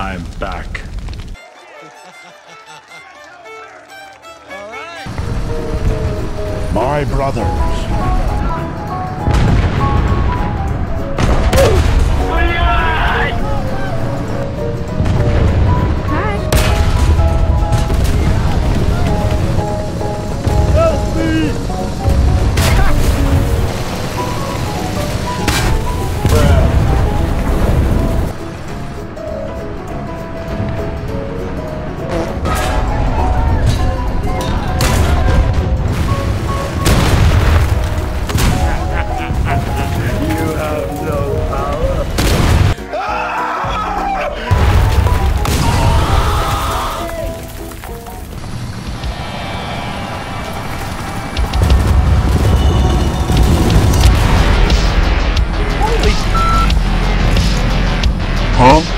I'm back. My brothers. Huh?